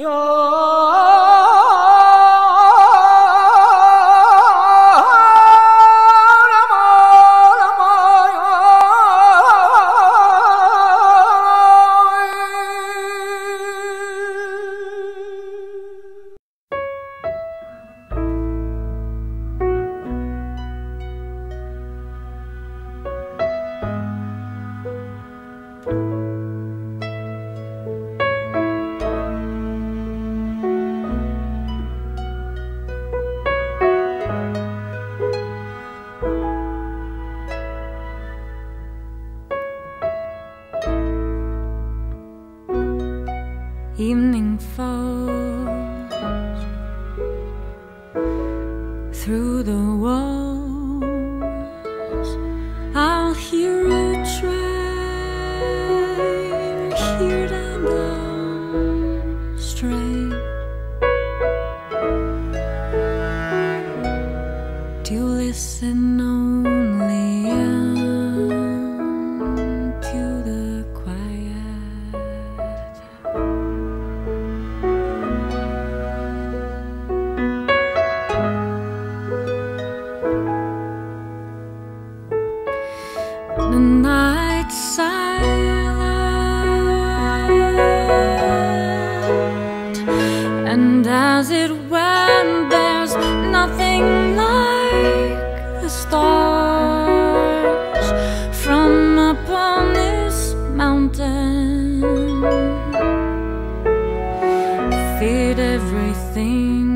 Yo. Evening falls through the walls. I'll hear a train here down the street to listen only the night silent. And as it went there's nothing like the stars from upon this mountain. Feed everything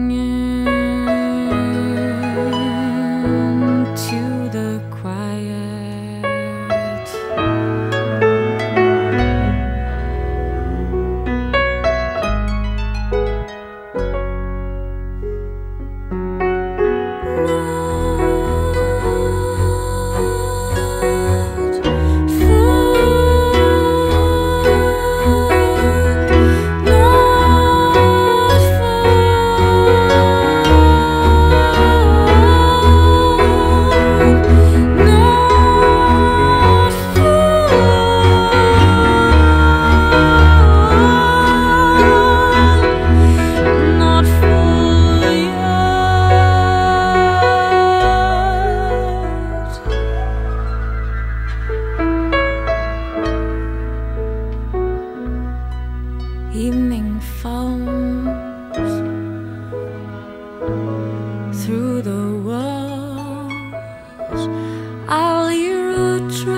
hear